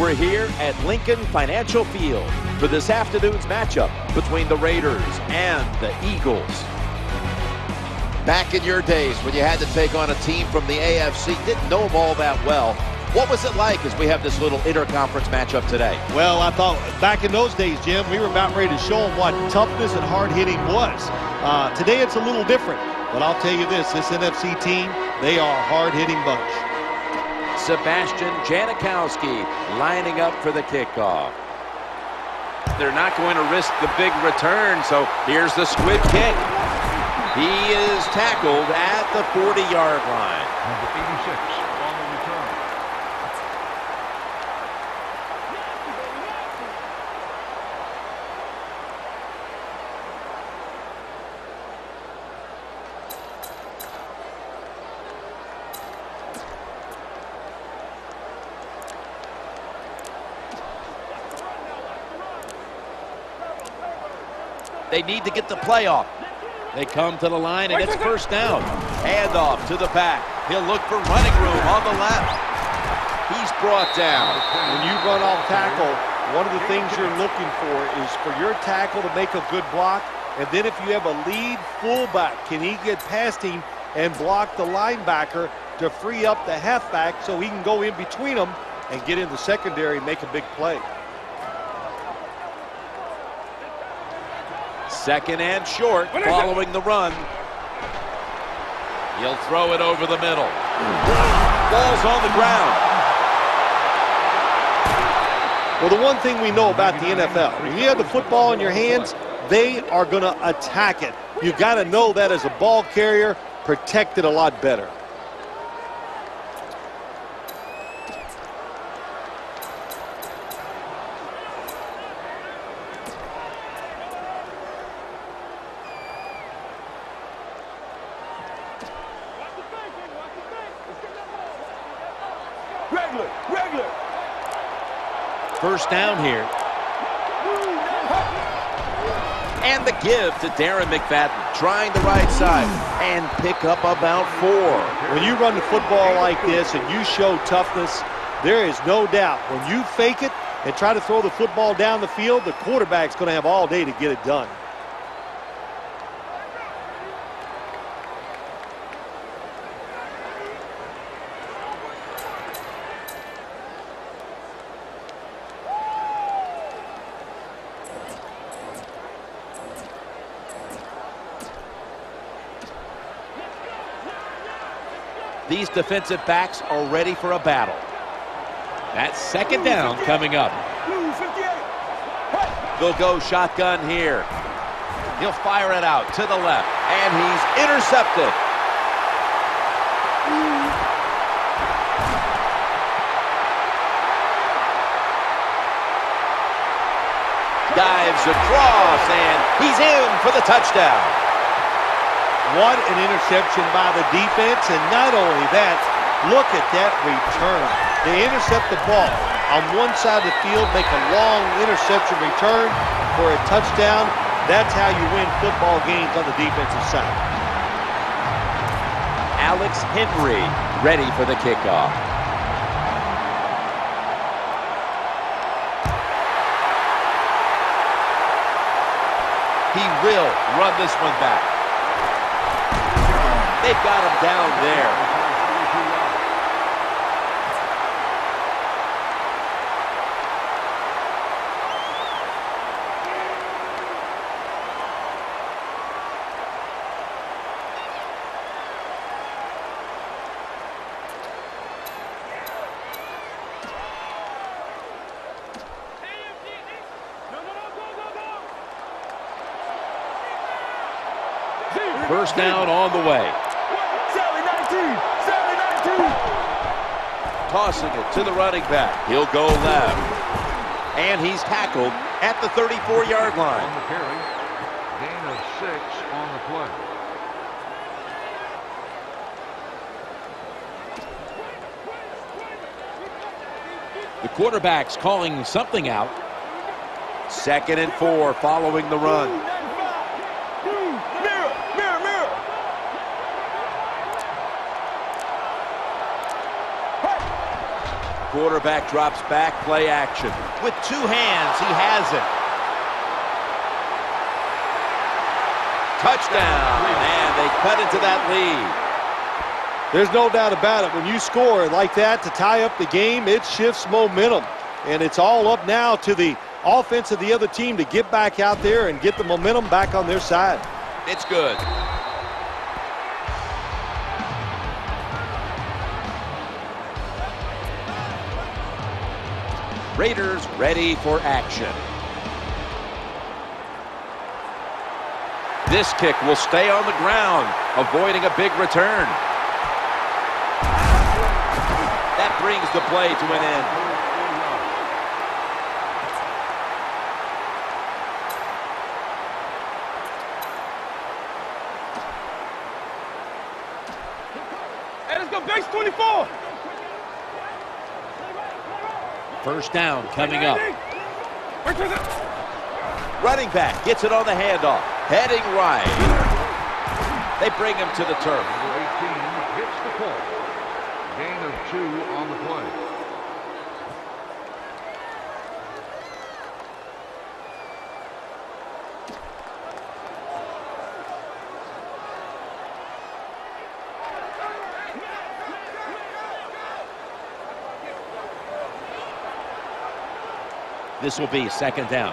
We're here at Lincoln Financial Field for this afternoon's matchup between the Raiders and the Eagles. Back in your days when you had to take on a team from the AFC, didn't know them all that well. What was it like as we have this little interconference matchup today? Well, I thought back in those days, Jim, we were about ready to show them what toughness and hard hitting was. Uh, today it's a little different, but I'll tell you this, this NFC team, they are a hard hitting bunch. Sebastian Janikowski lining up for the kickoff. They're not going to risk the big return, so here's the squib kick. He is tackled at the 40-yard line. Number 86. They need to get the play off. They come to the line, and it's first down. Handoff to the back. He'll look for running room on the left. He's brought down. When you run off tackle, one of the things you're looking for is for your tackle to make a good block, and then if you have a lead fullback, can he get past him and block the linebacker to free up the halfback so he can go in between them and get in the secondary and make a big play. Second and short following the run. He'll throw it over the middle. Ball's on the ground. Well, the one thing we know about the NFL, when you have the football in your hands, they are going to attack it. You've got to know that as a ball carrier, protect it a lot better. First down here. And the give to Darren McFadden, trying the right side, and pick up about four. When you run the football like this and you show toughness, there is no doubt when you fake it and try to throw the football down the field, the quarterback's going to have all day to get it done. These defensive backs are ready for a battle. That second down coming up. They'll go shotgun here. He'll fire it out to the left, and he's intercepted. Dives across, and he's in for the touchdown. What an interception by the defense, and not only that, look at that return. They intercept the ball on one side of the field, make a long interception return for a touchdown. That's how you win football games on the defensive side. Alex Henery ready for the kickoff. He will run this one back. They've got him down there. First down on the way. Tossing it to the running back. He'll go left. And he's tackled at the 34-yard line. On the carry. Gain of six on the play. The quarterback's calling something out. Second and four following the run. Quarterback drops back, play action. With two hands, he has it. Touchdown, and they cut into that lead. There's no doubt about it. When you score like that to tie up the game, it shifts momentum. And it's all up now to the offense of the other team to get back out there and get the momentum back on their side. It's good. Raiders ready for action. This kick will stay on the ground, avoiding a big return. That brings the play to an end. base 24. First down coming up. Running back gets it on the handoff. Heading right. They bring him to the turf. Number 18 hits the pole. Gain of two on the play. This will be second down.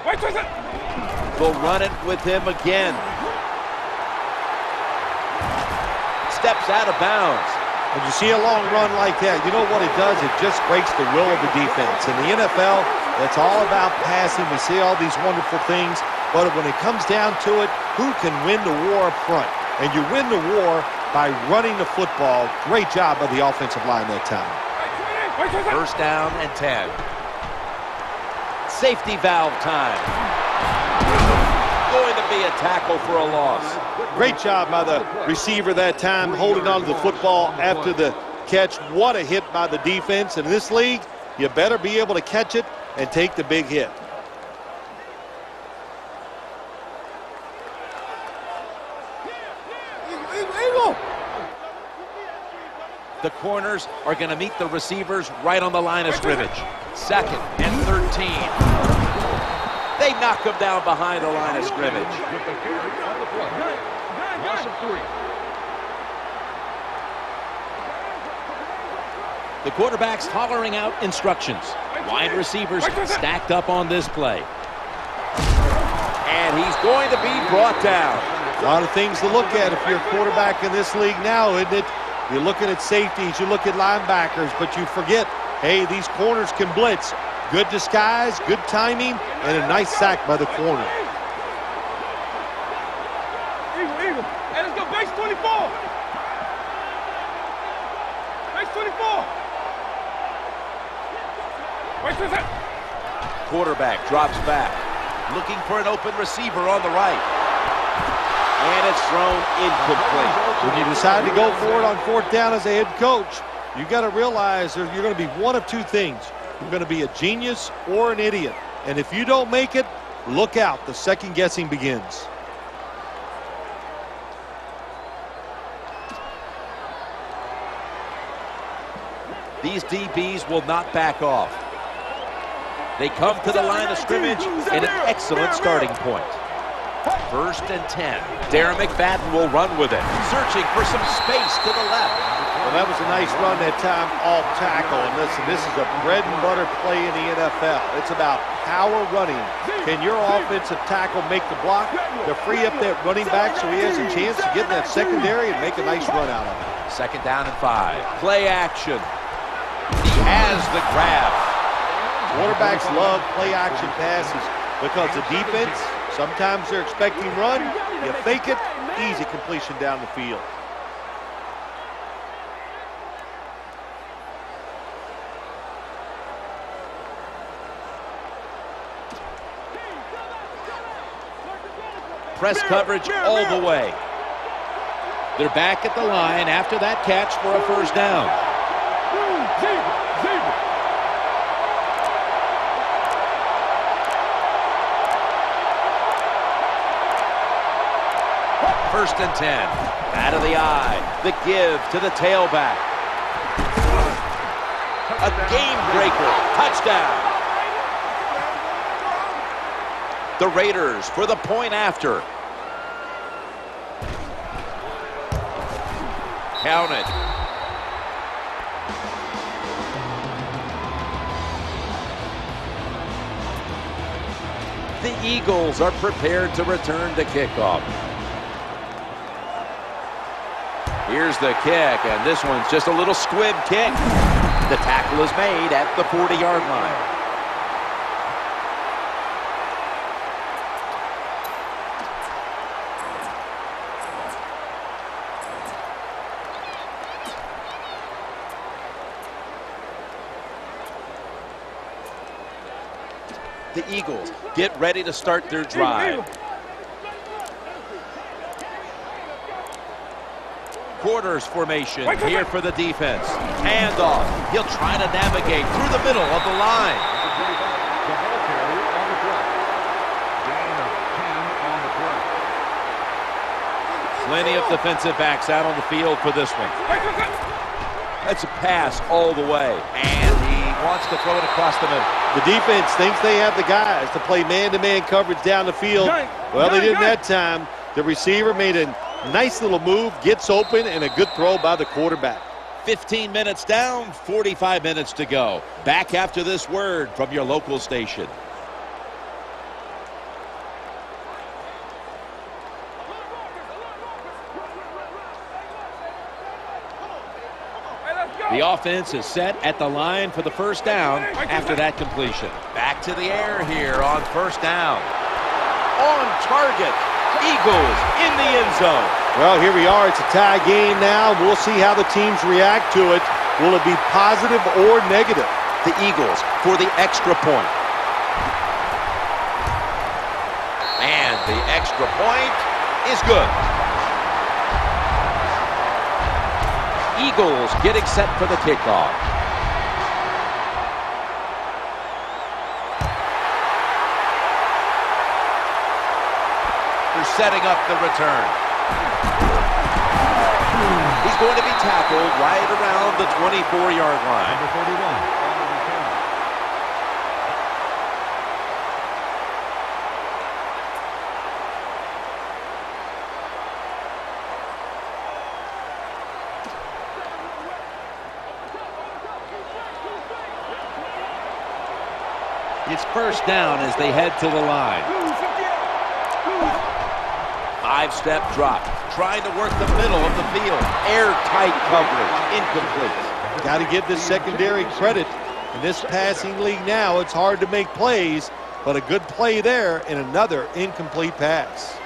They'll run it with him again. Steps out of bounds. When you see a long run like that, you know what it does? It just breaks the will of the defense. In the NFL, it's all about passing. We see all these wonderful things, but when it comes down to it, who can win the war up front? And you win the war by running the football. Great job by the offensive line that time. First down and 10 safety valve time. Going to be a tackle for a loss. Great job by the receiver that time, holding on to the football after the catch. What a hit by the defense. In this league, you better be able to catch it and take the big hit. The corners are going to meet the receivers right on the line of scrimmage. Second and 13. They knock him down behind the line of scrimmage. The quarterback's hollering out instructions. Wide receivers stacked up on this play. And he's going to be brought down. A lot of things to look at if you're a quarterback in this league now, isn't it? You're looking at safeties, you look at linebackers, but you forget, hey, these corners can blitz. Good disguise, good timing, and a nice sack by the corner. Eagle, eagle. Hey, let's go base 24. Base 24. Wait a Quarterback drops back, looking for an open receiver on the right. And it's thrown incomplete. When you decide to go for it on fourth down as a head coach, you got to realize you're going to be one of two things. You're going to be a genius or an idiot. And if you don't make it, look out. The second guessing begins. These DBs will not back off. They come to the line of scrimmage in an excellent starting point. First and 10. Darren McFadden will run with it, searching for some space to the left. Well, that was a nice run that time off tackle. And listen, this is a bread and butter play in the NFL. It's about power running. Can your offensive tackle make the block to free up that running back so he has a chance to get in that secondary and make a nice run out of it? Second down and five. Play action. He has the grab. Quarterbacks love play action passes because the defense Sometimes they're expecting run. You fake it, easy completion down the field. Press coverage all the way. They're back at the line after that catch for a first down. First and 10. Out of the I. The give to the tailback. A game breaker. Touchdown. The Raiders for the point after. Count it. The Eagles are prepared to return to kickoff. Here's the kick, and this one's just a little squib kick. The tackle is made at the 40-yard line. The Eagles get ready to start their drive. Quarters formation here for the defense. Handoff. He'll try to navigate through the middle of the line. The ball carrier on the play. Gain of 10 on the play. Plenty of defensive backs out on the field for this one. That's a pass all the way. And he wants to throw it across the middle. The defense thinks they have the guys to play man-to-man coverage down the field. Well, they didn't that time. The receiver made a nice little move, gets open, and a good throw by the quarterback. 15 minutes down, 45 minutes to go. Back after this word from your local station. The offense is set at the line for the first down after that completion. Back to the air here on first down. On target. Eagles in the end zone. Well, here we are. It's a tie game now. We'll see how the teams react to it. Will it be positive or negative? The Eagles for the extra point. And the extra point is good. Eagles getting set for the kickoff. Setting up the return. He's going to be tackled right around the 24-yard line. Number 31 on the return. It's first down as they head to the line. Five-step drop, trying to work the middle of the field. Airtight coverage, incomplete. Got to give this secondary credit. In this passing league now, it's hard to make plays, but a good play there and another incomplete pass.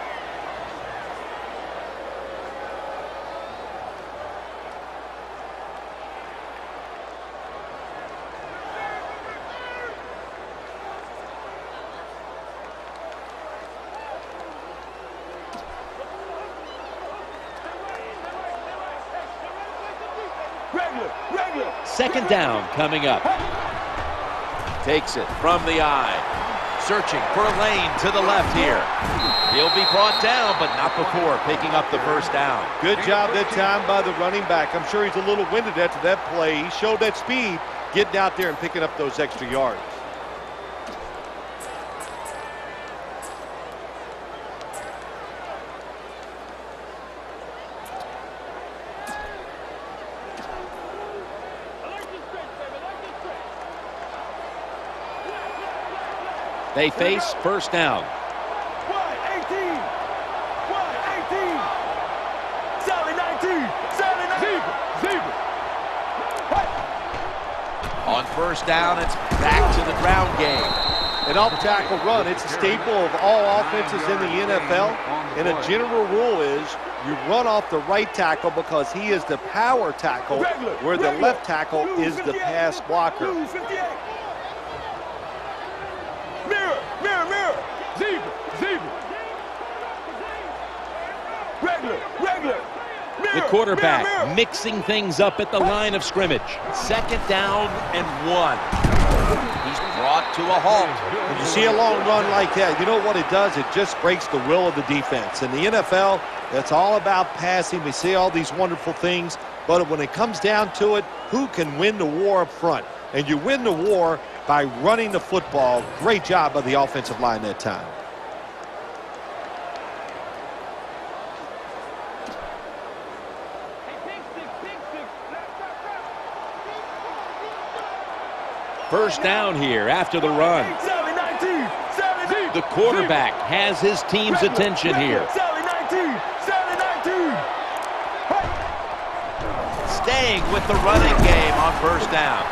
Second down coming up. Takes it from the I. Searching for a lane to the left here. He'll be brought down, but not before picking up the first down. Good job that time by the running back. I'm sure he's a little winded after that play. He showed that speed, getting out there and picking up those extra yards. They face first down. Wide 18. Wide 18. Solid 19. Solid 19. Zebra. Zebra. On first down, it's back to the ground game. An off-tackle run, it's a staple of all offenses in the NFL. And a general rule is you run off the right tackle because he is the power tackle, where the left tackle is the pass blocker. Quarterback Mirror. Mirror. mixing things up at the line of scrimmage. Second down and one. He's brought to a halt. When you see a long run like that, you know what it does? It just breaks the will of the defense. In the NFL, it's all about passing. We see all these wonderful things, but when it comes down to it, who can win the war up front? And you win the war by running the football. Great job by the offensive line that time. First down here after the run. The quarterback has his team's attention here. Staying with the running game on first down.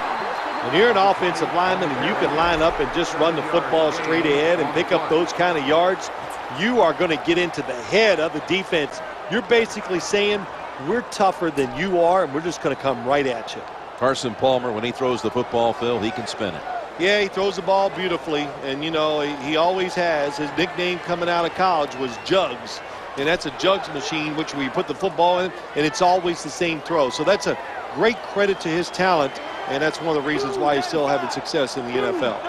When you're an offensive lineman and you can line up and just run the football straight ahead and pick up those kind of yards, you are going to get into the head of the defense. You're basically saying, we're tougher than you are, and we're just going to come right at you. Carson Palmer, when he throws the football, Phil, he can spin it. Yeah, he throws the ball beautifully, and, you know, he always has. His nickname coming out of college was Jugs, and that's a Jugs machine, which we put the football in, and it's always the same throw. So that's a great credit to his talent, and that's one of the reasons why he's still having success in the NFL.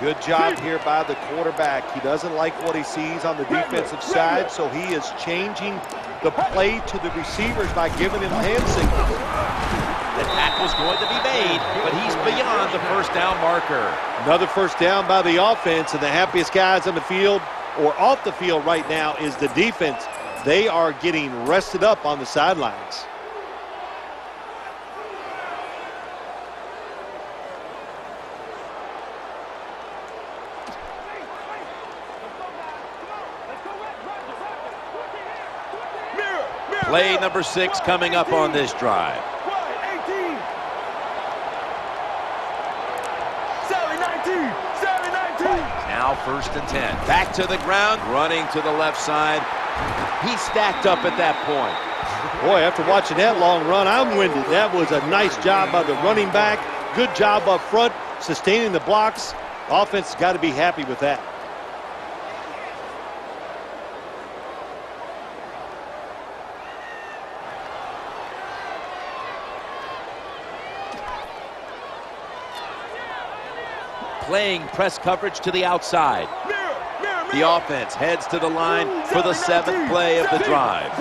Good job here by the quarterback. He doesn't like what he sees on the defensive side, so he is changing the play to the receivers by giving him a hand signals. The tackle's going to be made, but he's beyond the first down marker. Another first down by the offense, and the happiest guys on the field or off the field right now is the defense. They are getting rested up on the sidelines. Play number six coming up on this drive. Now first and 10. Back to the ground, running to the left side. He stacked up at that point. Boy, after watching that long run, I'm winded. That was a nice job by the running back. Good job up front, sustaining the blocks. Offense got to be happy with that. Playing press coverage to the outside. The offense heads to the line for the seventh play of the drive.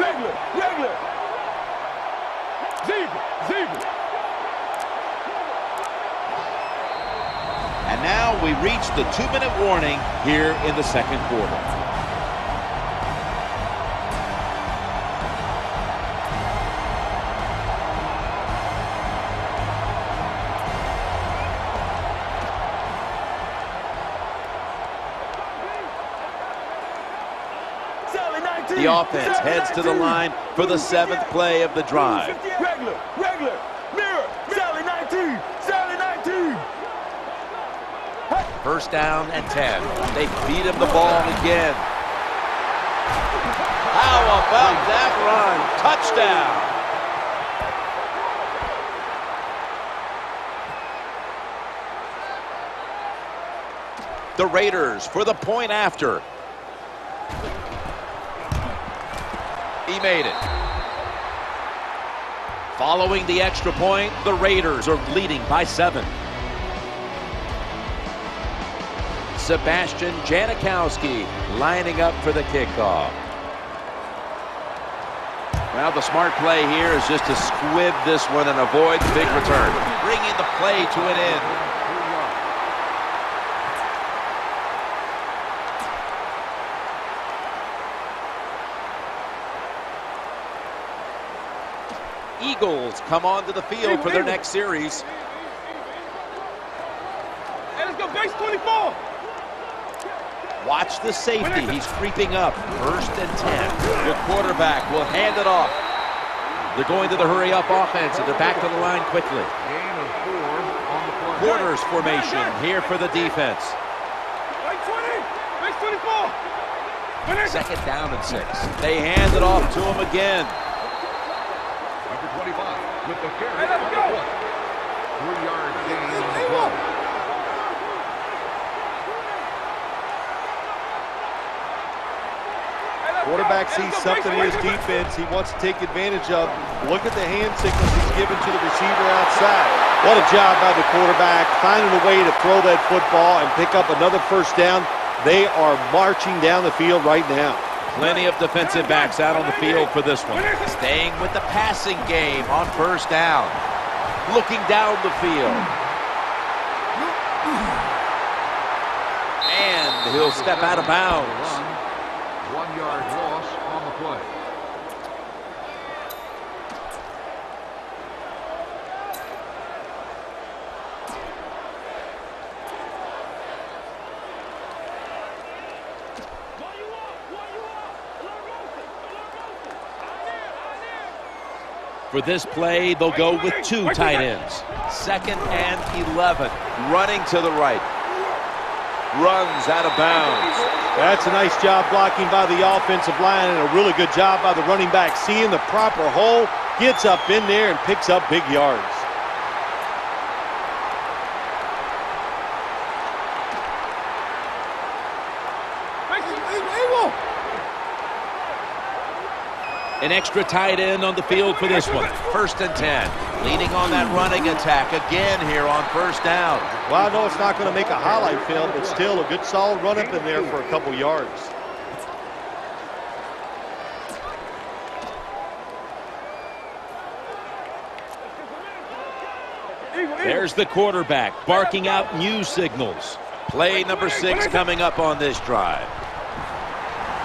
And now we reach the two-minute warning here in the second quarter. The offense heads to the line for the seventh play of the drive. Regular, regular, mirror, Sally 19, Sally 19. First down and 10. They feed him the ball again. How about that run? Touchdown. The Raiders for the point after. He made it. Following the extra point, the Raiders are leading by seven. Sebastian Janikowski lining up for the kickoff. Well, the smart play here is just to squib this one and avoid the big return. Bringing the play to an end. Eagles come onto the field for their next series. Hey, let's go base 24. Watch the safety. He's creeping up. First and 10. The quarterback will hand it off. They're going to the hurry-up offense, and they're back to the line quickly. Gain of four on the play. Quarters formation here for the defense. Base 20. Base 24. Second down and six. They hand it off to him again. Number 25 with the carry Hey, let's on go. the play. Three-yard gain on the play. Quarterback sees something in his defense he wants to take advantage of. Look at the hand signals he's given to the receiver outside. What a job by the quarterback, finding a way to throw that football and pick up another first down. They are marching down the field right now. Plenty of defensive backs out on the field for this one. Staying with the passing game on first down. Looking down the field. And he'll step out of bounds. One yard loss on the play. For this play, they'll go with two tight ends. Second and 11. Running to the right. Runs out of bounds. That's a nice job blocking by the offensive line and a really good job by the running back seeing the proper hole, gets up in there and picks up big yards. An extra tight end on the field for this one. First and 10. Leading on that running attack again here on first down. Well, I know it's not going to make a highlight film, but still a good solid run up in there for a couple yards. There's the quarterback barking out new signals. Play number six coming up on this drive.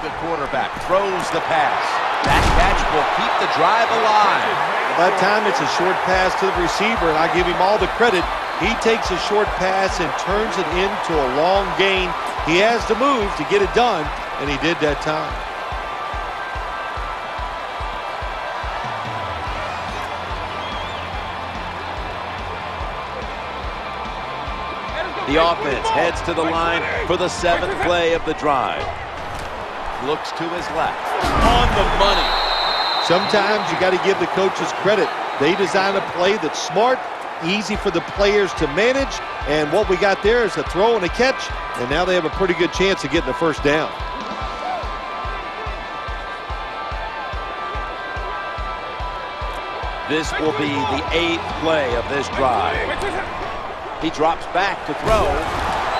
The quarterback throws the pass. That catch will keep the drive alive. By that time, it's a short pass to the receiver, and I give him all the credit. He takes a short pass and turns it into a long gain. He has to move to get it done, and he did that time. The offense heads to the line for the seventh play of the drive. Looks to his left. On the money. Sometimes you got to give the coaches credit. They design a play that's smart, easy for the players to manage, and what we got there is a throw and a catch, and now they have a pretty good chance of getting the first down. This will be the eighth play of this drive. He drops back to throw,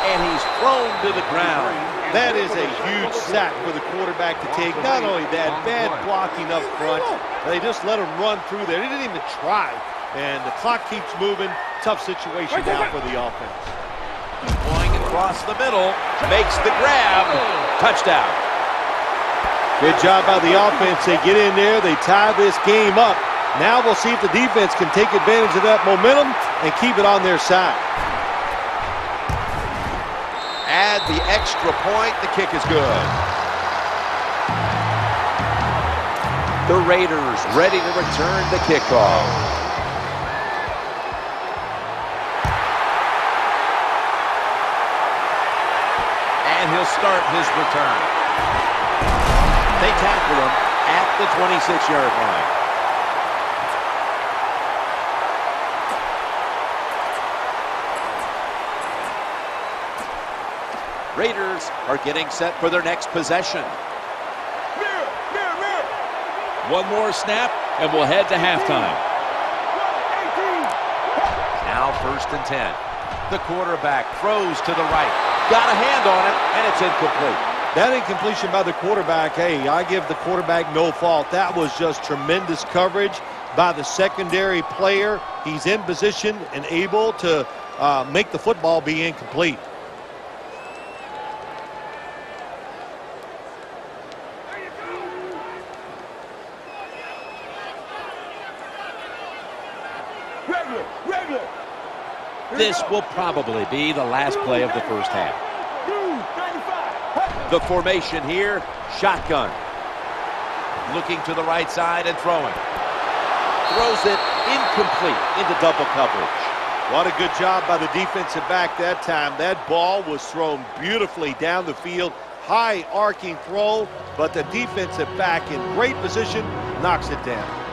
and he's thrown to the ground. That is a huge sack for the quarterback to take. Not only that, bad blocking up front. They just let him run through there. They didn't even try. And the clock keeps moving. Tough situation now for the offense. Going across the middle. Makes the grab. Touchdown. Good job by the offense. They get in there. They tie this game up. Now we'll see if the defense can take advantage of that momentum and keep it on their side. Add the extra point. The kick is good. The Raiders ready to return the kickoff. And he'll start his return. They tackle him at the 26-yard line. Raiders are getting set for their next possession. Mirror, mirror, mirror. One more snap, and we'll head to halftime. 18. Now first and 10. The quarterback throws to the right. Got a hand on it, and it's incomplete. That incompletion by the quarterback, hey, I give the quarterback no fault. That was just tremendous coverage by the secondary player. He's in position and able to uh, make the football be incomplete. Regular, regular. This will probably be the last play of the first half. The formation here, shotgun. Looking to the right side and throwing. Throws it incomplete into double coverage. What a good job by the defensive back that time. That ball was thrown beautifully down the field. High arcing throw, but the defensive back in great position knocks it down.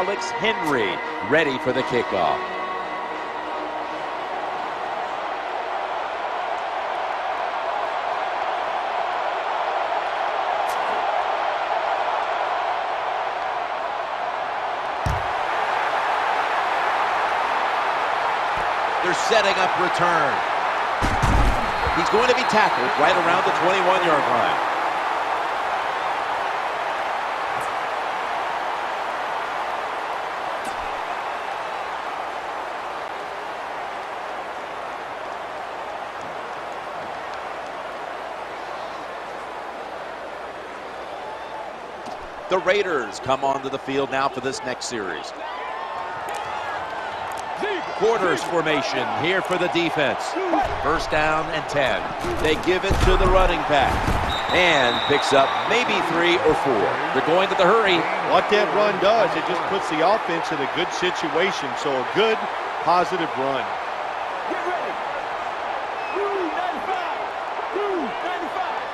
Alex Henery, ready for the kickoff. They're setting up return. He's going to be tackled right around the 21-yard line. The Raiders come onto the field now for this next series. Quarters formation here for the defense. First down and 10. They give it to the running back. And picks up maybe three or four. They're going to the hurry. What that run does, it just puts the offense in a good situation. So a good, positive run. Get ready. Blue 95. Blue 95.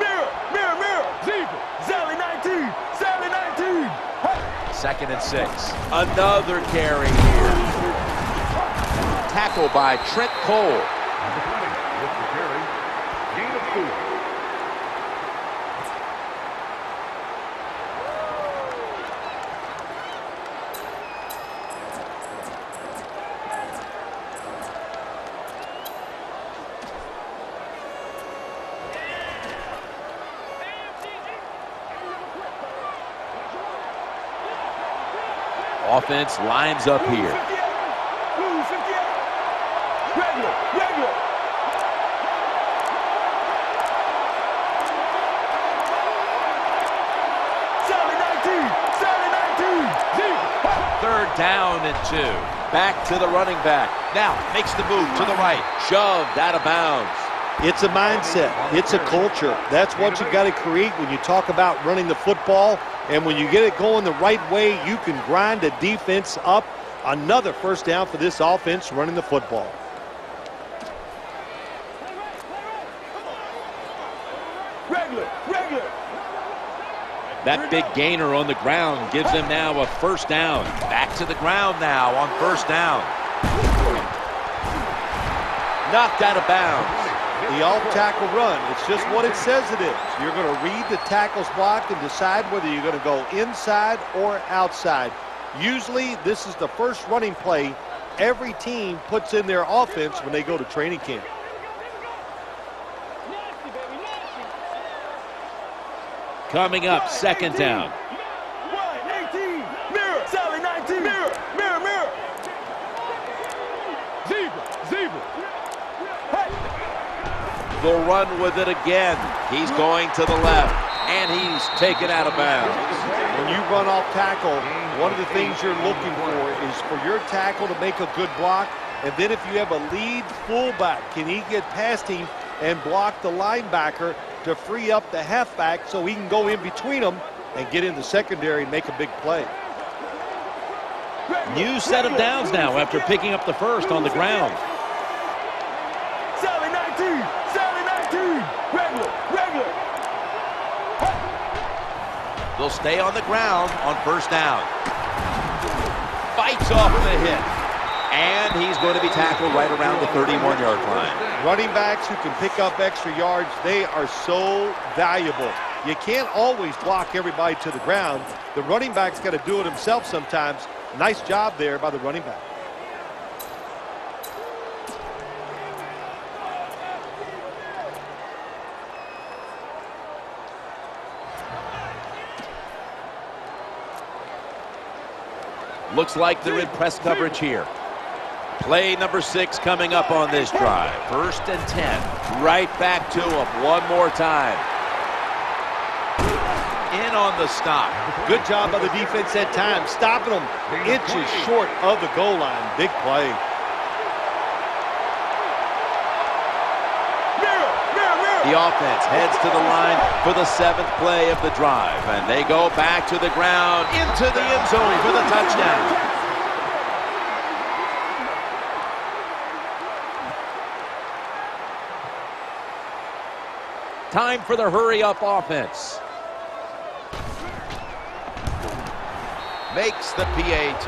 Mirror, mirror, mirror. Zebra. Sally 19. Sally 19. Hey. Second and six. Another carry here. Tackle by Trent Cole. Number 20 with the carry. Gain of four. Offense lines up here. 58. Blue 58. Regular, regular. Sally 19. Sally 19. Zebra. Hey. Third down and two. Back to the running back. Now makes the move to the right. Shoved out of bounds. It's a mindset. It's a culture. That's what you've got to create when you talk about running the football. And when you get it going the right way, you can grind a defense up. Another first down for this offense running the football. Regular, regular. That big gainer on the ground gives them now a first down. Back to the ground now on first down. Knocked out of bounds. The off-tackle run, it's just what it says it is. You're going to read the tackle's block and decide whether you're going to go inside or outside. Usually, this is the first running play every team puts in their offense when they go to training camp. Coming up, second down. One, 18. Mirror. Sally 19. Mirror, mirror, mirror. Zebra, zebra. Hey. They'll run with it again. He's going to the left, and he's taken out of bounds. When you run off tackle, one of the things you're looking for is for your tackle to make a good block. And then if you have a lead fullback, can he get past him and block the linebacker to free up the halfback so he can go in between them and get in the secondary and make a big play? New set of downs now after picking up the first on the ground. Sally 19. Sally 19. Regular, regular. They'll stay on the ground on first down. Fights off the hit. And he's going to be tackled right around the 31-yard line. Running backs who can pick up extra yards, they are so valuable. You can't always block everybody to the ground. The running back's got to do it himself sometimes. Nice job there by the running back. Looks like they're in press coverage here. Play number six coming up on this drive. First and 10. Right back to him one more time. In on the stop. Good job by the defense at time, stopping them inches short of the goal line. Big play. Mirror, mirror, mirror. The offense heads to the line for the seventh play of the drive. And they go back to the ground into the end zone for the touchdown. Time for the hurry up offense. Makes the PAT.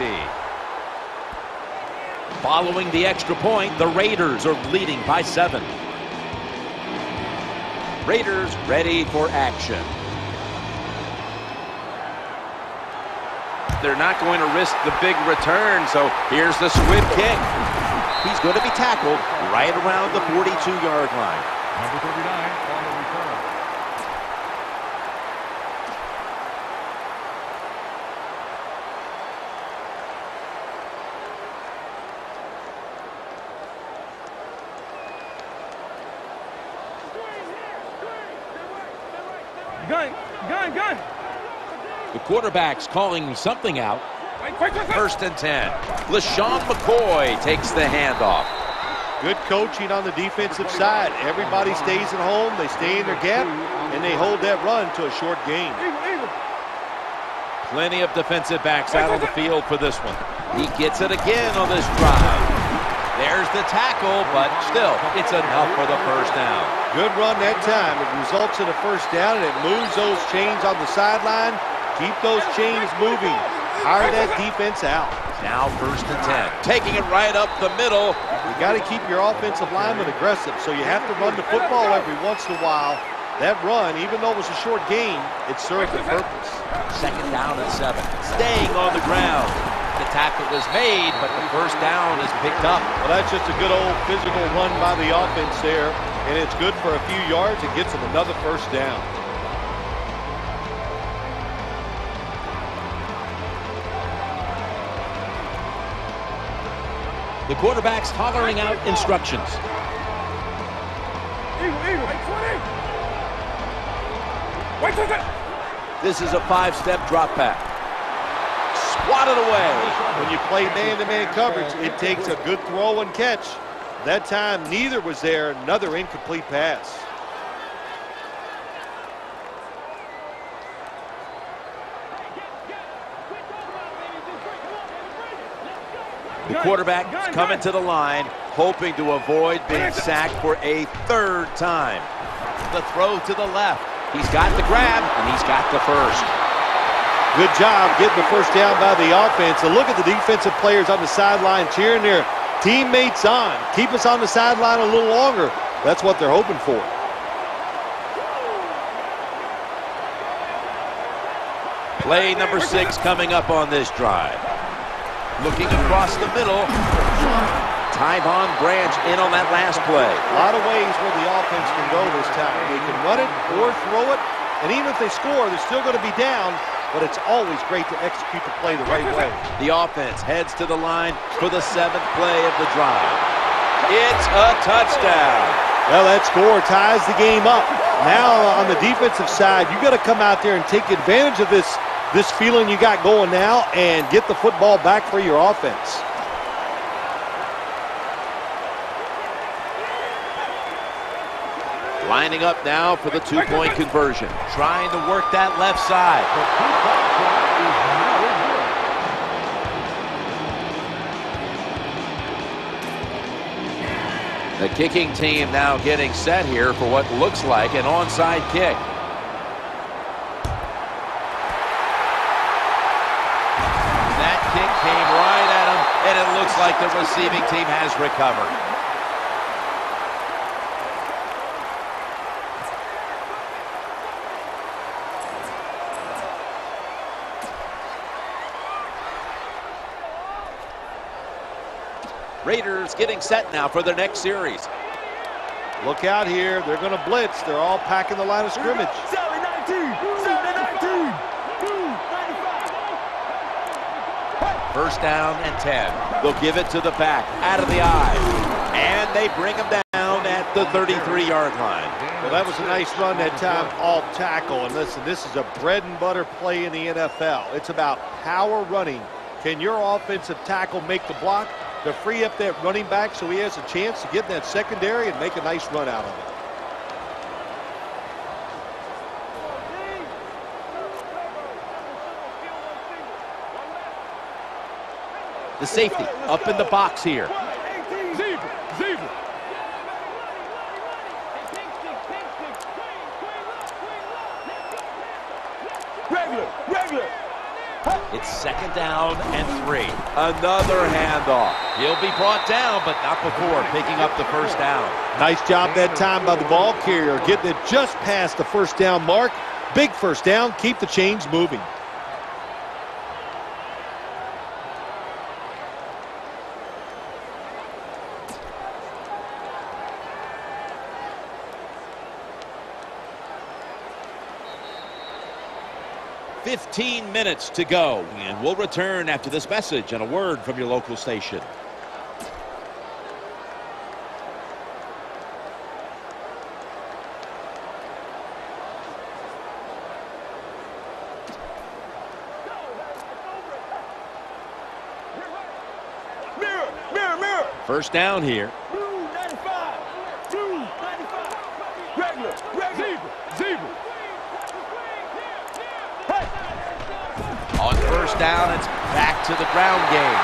Following the extra point, the Raiders are leading by seven. Raiders ready for action. they're not going to risk the big return, so here's the squib kick. He's going to be tackled right around the 42-yard line. Number 39 on the return. Gun, gun, gun. The quarterback's calling something out. First and 10. LeSean McCoy takes the handoff. Good coaching on the defensive side. Everybody stays at home. They stay in their gap, and they hold that run to a short gain. Eagle, eagle. Plenty of defensive backs out on the field for this one. He gets it again on this drive. There's the tackle, but still, it's enough for the first down. Good run that time. It results in a first down, and it moves those chains on the sideline. Keep those chains moving. Hire that defense out. Now first and 10. Taking it right up the middle. You got to keep your offensive lineman aggressive, so you have to run the football every once in a while. That run, even though it was a short gain, it served a purpose. Second down and seven. Staying on the ground. The tackle was made, but the first down is picked up. Well, that's just a good old physical run by the offense there, and it's good for a few yards. It gets them another first down. The quarterback's hollering out instructions. Eagle, eagle. Wait, 20. Wait, wait, wait. This is a five-step drop back. Swatted away. When you play man-to-man coverage, it takes a good throw and catch. That time, neither was there. Another incomplete pass. Quarterback coming to the line, hoping to avoid being sacked for a third time. The throw to the left. He's got the grab, and he's got the first. Good job getting the first down by the offense. And look at the defensive players on the sideline cheering their teammates on. Keep us on the sideline a little longer. That's what they're hoping for. Play number six coming up on this drive. Looking across the middle. Tyvon Branch in on that last play. A lot of ways where the offense can go this time. They can run it or throw it. And even if they score, they're still going to be down. But it's always great to execute the play the right way. The offense heads to the line for the seventh play of the drive. It's a touchdown. Well, that score ties the game up. Now on the defensive side, you got to come out there and take advantage of this this feeling you got going now and get the football back for your offense. Lining up now for the two-point conversion. Trying to work that left side. The kicking team now getting set here for what looks like an onside kick. Like the receiving team has recovered. Raiders getting set now for their next series. Look out here. They're going to blitz. They're all packing the line of scrimmage. Sally 19. Sally 19. First down and 10. They'll give it to the back, out of the I. And they bring him down at the 33-yard line. Well, that was a nice run that time off tackle. And listen, this is a bread and butter play in the NFL. It's about power running. Can your offensive tackle make the block to free up that running back so he has a chance to get in that secondary and make a nice run out of it? The safety up in the box here. Zebra, zebra. Regular, regular. It's second down and three. Another handoff. He'll be brought down, but not before picking up the first down. Nice job that time by the ball carrier, getting it just past the first down mark. Big first down. Keep the chains moving. 15 minutes to go, and we'll return after this message and a word from your local station. Mirror, mirror, mirror. First down here. Blue 95. Blue 95. Regular, regular. Zebra, zebra. On first down, it's back to the ground game.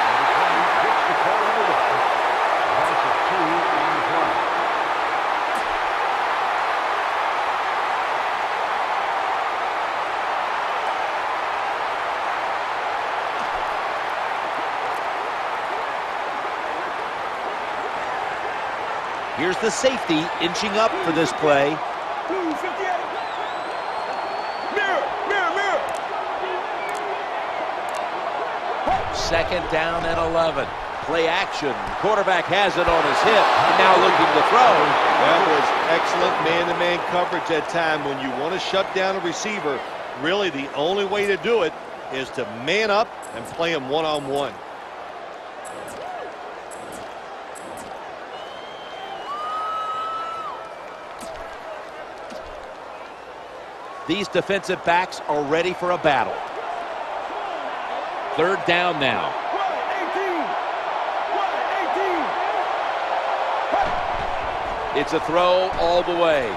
Here's the safety inching up for this play. Blue 58. Mirror, mirror, mirror. Second down and 11. Play action. Quarterback has it on his hip. And now looking to throw. That was excellent man-to-man coverage that time. When you want to shut down a receiver, really the only way to do it is to man up and play him one-on-one. These defensive backs are ready for a battle. Third down now. One 18. One 18. It's a throw all the way.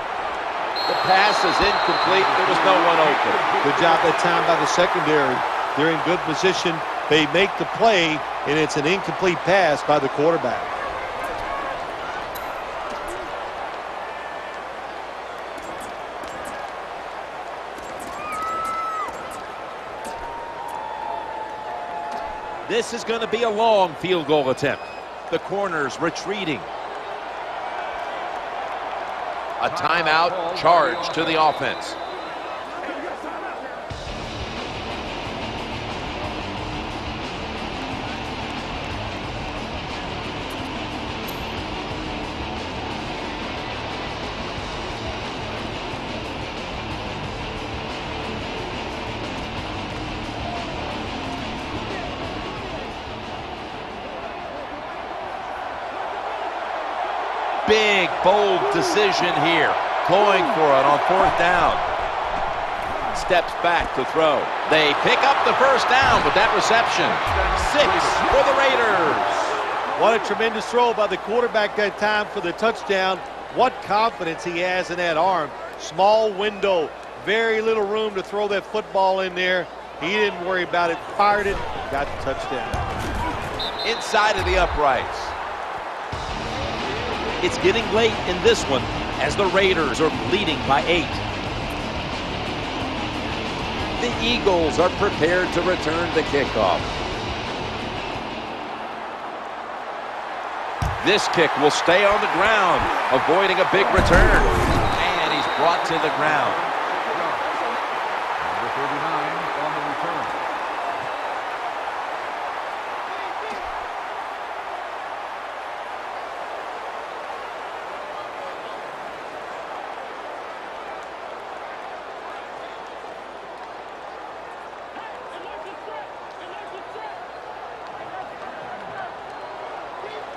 The pass is incomplete. There was no one open. Good job that time by the secondary. They're in good position. They make the play, and it's an incomplete pass by the quarterback. This is going to be a long field goal attempt. The corners retreating. A timeout charge to the offense. Decision here. Going for it on fourth down. Steps back to throw. They pick up the first down with that reception. Six for the Raiders. What a tremendous throw by the quarterback that time for the touchdown. What confidence he has in that arm. Small window, very little room to throw that football in there. He didn't worry about it, fired it, got the touchdown. Inside of the uprights. It's getting late in this one as the Raiders are leading by eight. The Eagles are prepared to return the kickoff. This kick will stay on the ground, avoiding a big return. And he's brought to the ground. Number 39 on the return.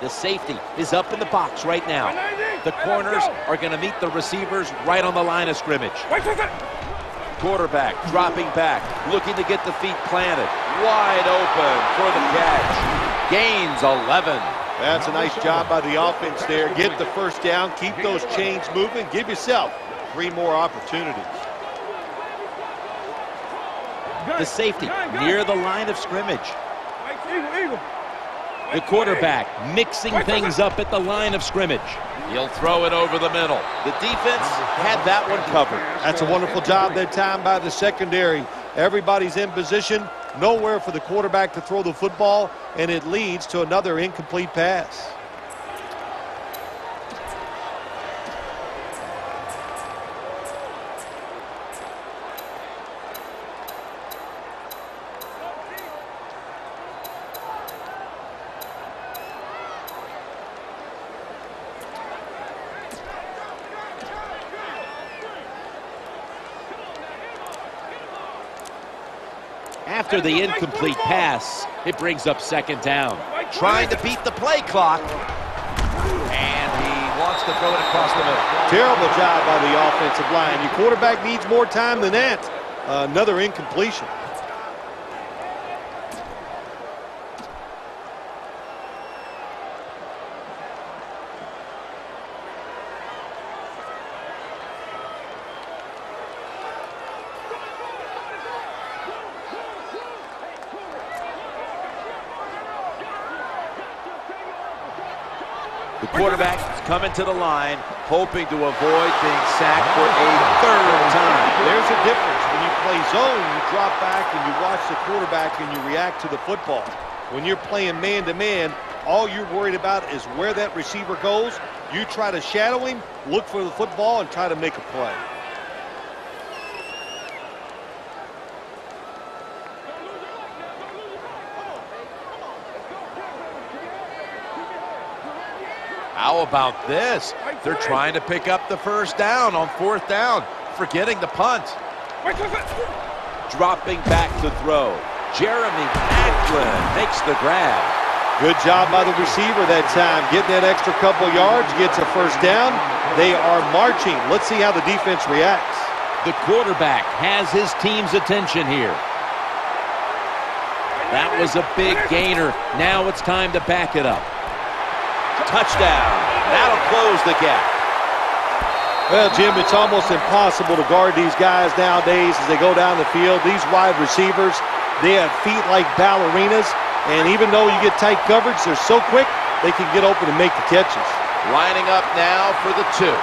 The safety is up in the box right now. The corners are going to meet the receivers right on the line of scrimmage. Quarterback dropping back, looking to get the feet planted. Wide open for the catch. Gains 11. That's a nice job by the offense there. Get the first down, keep those chains moving, give yourself three more opportunities. The safety near the line of scrimmage. Eagle, eagle. The quarterback mixing things up at the line of scrimmage. He'll throw it over the middle. The defense had that one covered. That's a wonderful job that time by the secondary. Everybody's in position, nowhere for the quarterback to throw the football, and it leads to another incomplete pass. After the incomplete pass, it brings up second down. Trying to beat the play clock. And he wants to throw it across the middle. Terrible job by the offensive line. Your quarterback needs more time than that. Uh, another incompletion. The quarterback is coming to the line, hoping to avoid being sacked for a third time. There's a difference. When you play zone, you drop back and you watch the quarterback and you react to the football. When you're playing man-to-man, -man, all you're worried about is where that receiver goes. You try to shadow him, look for the football, and try to make a play. How about this? They're trying to pick up the first down on fourth down, forgetting the punt. Dropping back to throw. Jeremy Maclin makes the grab. Good job by the receiver that time, getting that extra couple yards, gets a first down. They are marching. Let's see how the defense reacts. The quarterback has his team's attention here. That was a big gainer. Now it's time to back it up. Touchdown. That'll close the gap. Well, Jim, it's almost impossible to guard these guys nowadays as they go down the field. These wide receivers, they have feet like ballerinas, and even though you get tight coverage, they're so quick, they can get open and make the catches. Lining up now for the two.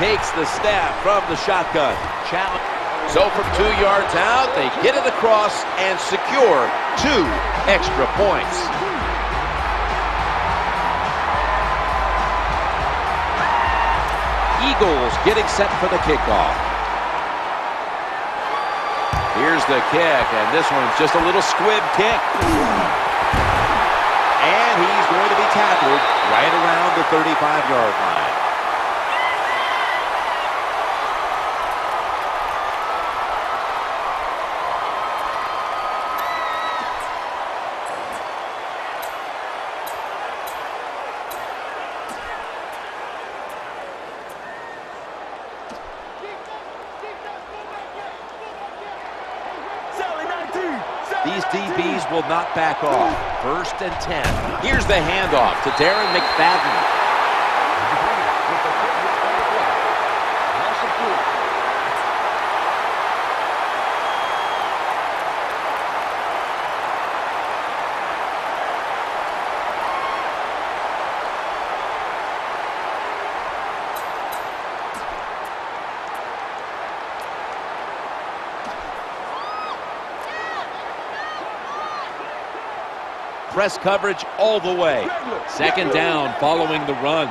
Takes the snap from the shotgun. Challenge. So from two yards out, they get it across and secure two extra points. Eagles getting set for the kickoff. Here's the kick, and this one's just a little squib kick. And he's going to be tackled right around the 35-yard line. These DBs will not back off. First and 10. Here's the handoff to Darren McFadden. Press coverage all the way. Second down following the run.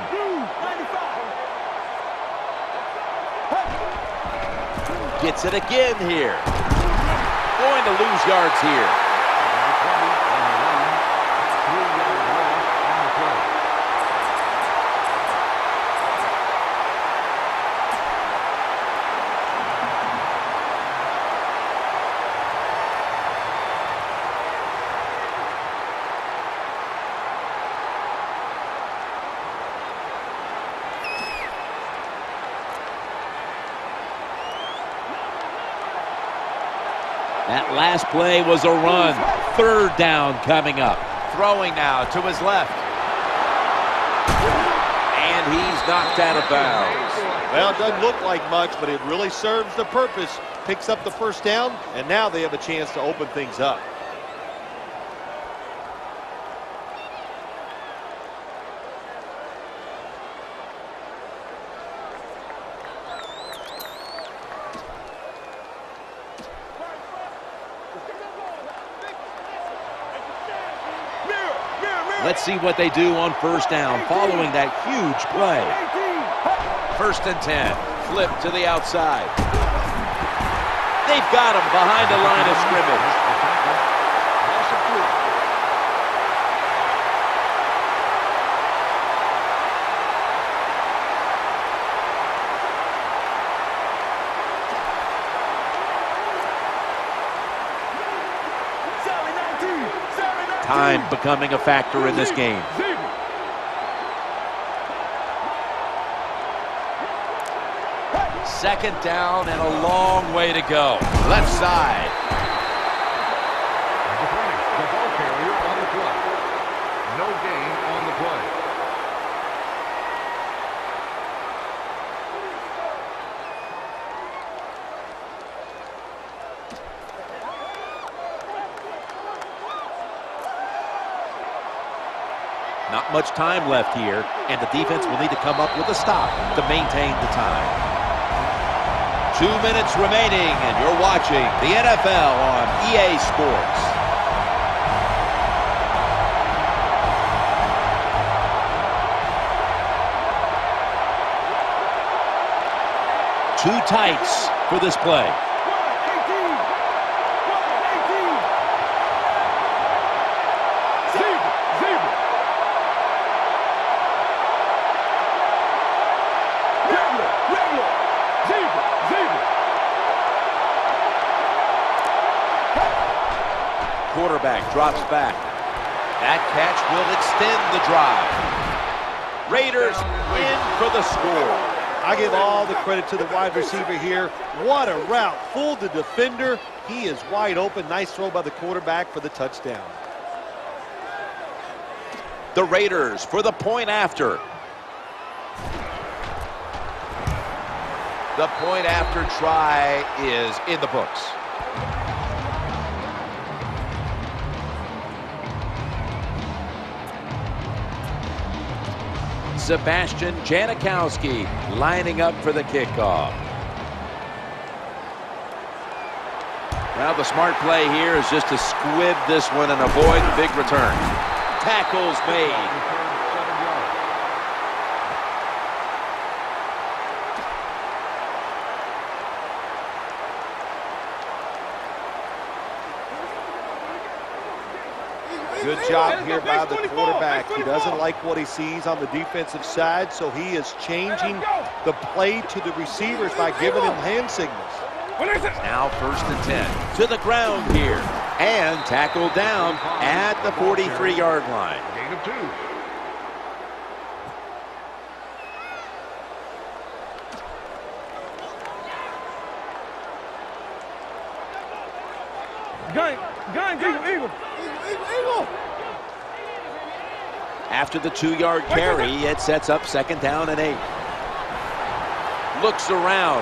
Gets it again here. Going to lose yards here. That last play was a run. Third down coming up. Throwing now to his left. And he's knocked out of bounds. Well, it doesn't look like much, but it really serves the purpose. Picks up the first down, and now they have a chance to open things up. Let's see what they do on first down following that huge play. First and 10. Flip to the outside. They've got him behind the line of scrimmage. Time becoming a factor in this game. Second down and a long way to go. Left side. At the 20, the ball carrier on the play. No gain on the play. Much time left here, and the defense will need to come up with a stop to maintain the time. Two minutes remaining, and you're watching the NFL on EA Sports. Two tights for this play. Drops back. That catch will extend the drive. Raiders win for the score. I give all the credit to the wide receiver here. What a route. Fooled the defender. He is wide open. Nice throw by the quarterback for the touchdown. The Raiders for the point after. The point after try is in the books. Sebastian Janikowski lining up for the kickoff. Now the smart play here is just to squib this one and avoid the big return. Tackles made. Return seven yards. Good job here by the quarterback. He doesn't like what he sees on the defensive side, so he is changing the play to the receivers by giving them hand signals. Now first and 10 to the ground here. And tackled down at the 43-yard line. Gain of two. Gun, gun, eagle, eagle. After the two-yard carry, it sets up second down and eight. Looks around,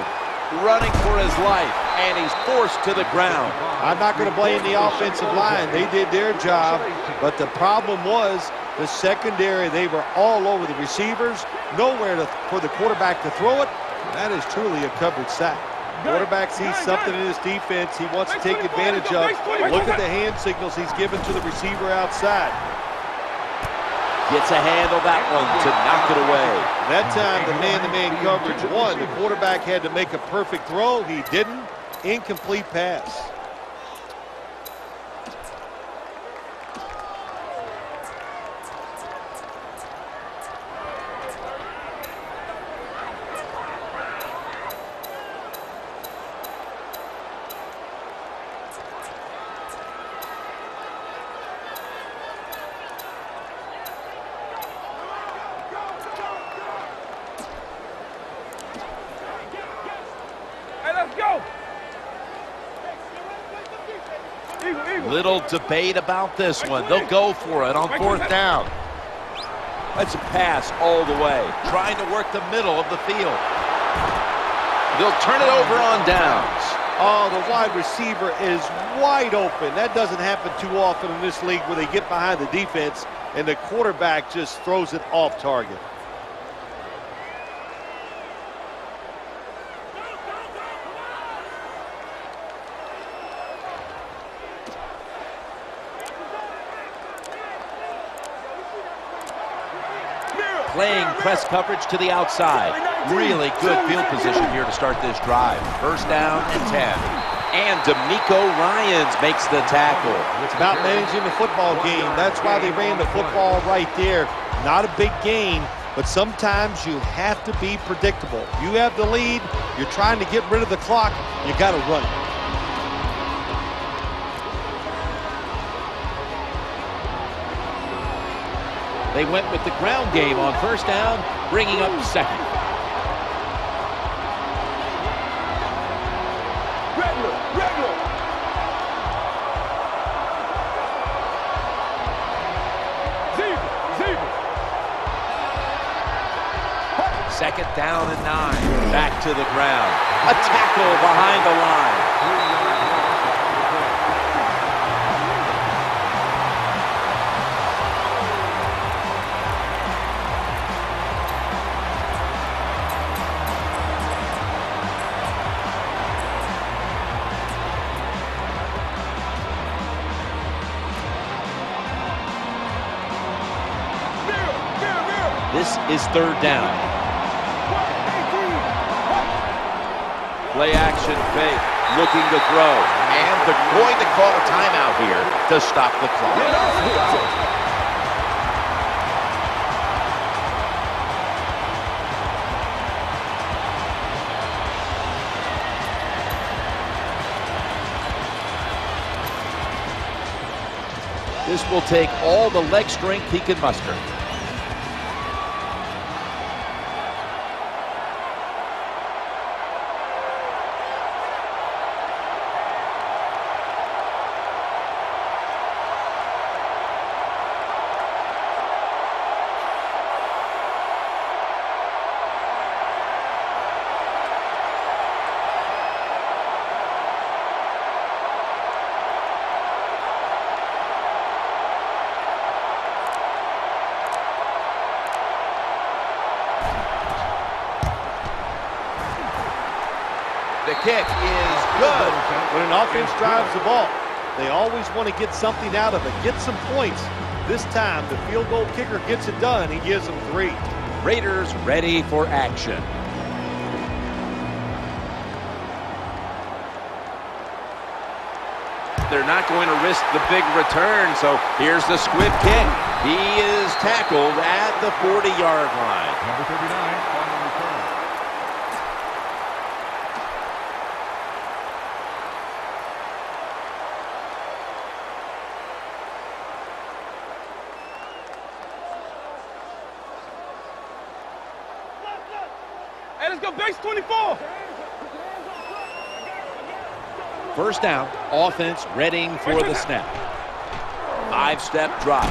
running for his life, and he's forced to the ground. I'm not going to blame the offensive line. They did their job, but the problem was the secondary. They were all over the receivers, nowhere to, for the quarterback to throw it. That is truly a covered sack. Quarterback sees something in his defense he wants to take advantage of. Look at the hand signals he's given to the receiver outside. Gets a hand on that one to knock it away. That time, the man-to-man coverage won. The quarterback had to make a perfect throw. He didn't. Incomplete pass. Hey, let's go. Eagle, eagle. Little debate about this one. They'll go for it on fourth down. That's a pass all the way, trying to work the middle of the field. They'll turn it over on downs. Oh, the wide receiver is wide open. That doesn't happen too often in this league where they get behind the defense and the quarterback just throws it off target. Playing press coverage to the outside. Really good field position here to start this drive. First down and 10. And DeMeco Ryans makes the tackle. It's about managing the football game. That's why they ran the football right there. Not a big game, but sometimes you have to be predictable. You have the lead. You're trying to get rid of the clock. You got to run it. They went with the ground game on first down, bringing up second. Regular, regular. Zebra, zebra. Second down and nine. Back to the ground. A tackle behind the line. Is third down. Play action fake. Looking to throw. And they're going to call a timeout here to stop the clock. This will take all the leg strength he can muster. Offense drives the ball, they always want to get something out of it, get some points. This time, the field goal kicker gets it done. He gives them three. Raiders ready for action. They're not going to risk the big return, so here's the squib kick. He is tackled at the 40-yard line. Number 39 on the return. Hey, let's go base 24. First down, offense readying for the snap. Five-step drop.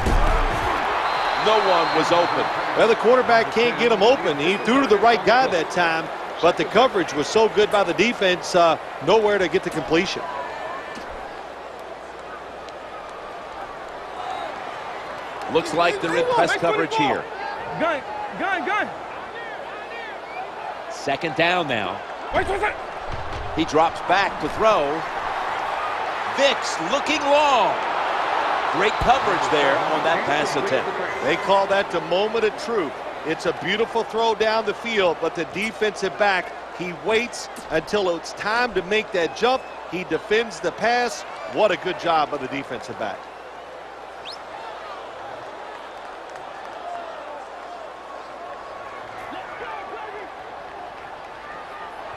No one was open. Well, the quarterback can't get him open. He threw to the right guy that time, but the coverage was so good by the defense, uh, nowhere to get the completion. Looks like they're in press coverage here. Gun, gun, gun. Second down now. Wait, wait, wait. He drops back to throw. Vicks looking long. Great coverage there on that pass attempt. They call that the moment of truth. It's a beautiful throw down the field, but the defensive back, he waits until it's time to make that jump. He defends the pass. What a good job by the defensive back.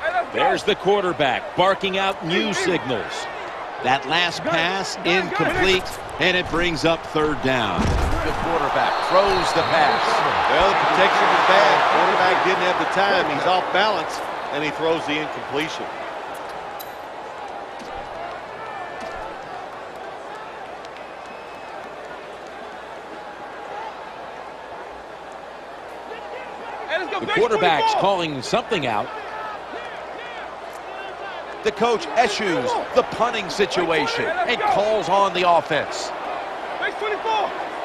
Hey, let's go. There's the quarterback barking out new signals. That last pass incomplete, and it brings up third down. The quarterback throws the pass. Well, the protection was bad. Quarterback didn't have the time. He's off balance, and he throws the incompletion. Hey, let's go The quarterback's calling something out. The coach eschews the punting situation and calls on the offense. Base 24.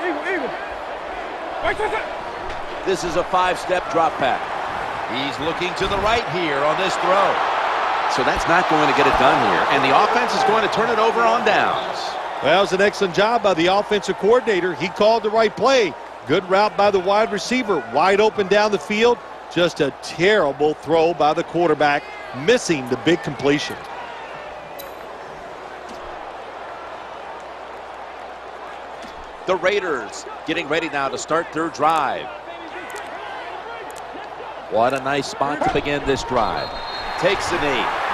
Eagle, eagle. Wait, wait, wait. This is a five-step drop back. He's looking to the right here on this throw. So that's not going to get it done here. And the offense is going to turn it over on downs. Well, it was an excellent job by the offensive coordinator. He called the right play. Good route by the wide receiver. Wide open down the field. Just a terrible throw by the quarterback, missing the big completion. The Raiders getting ready now to start their drive. What a nice spot to begin this drive. Takes a knee.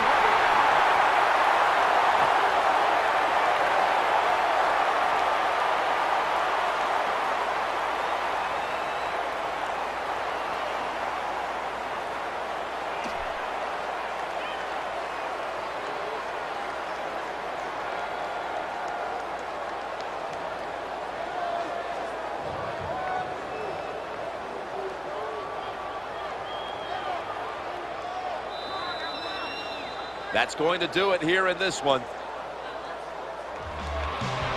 That's going to do it here in this one.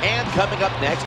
And coming up next.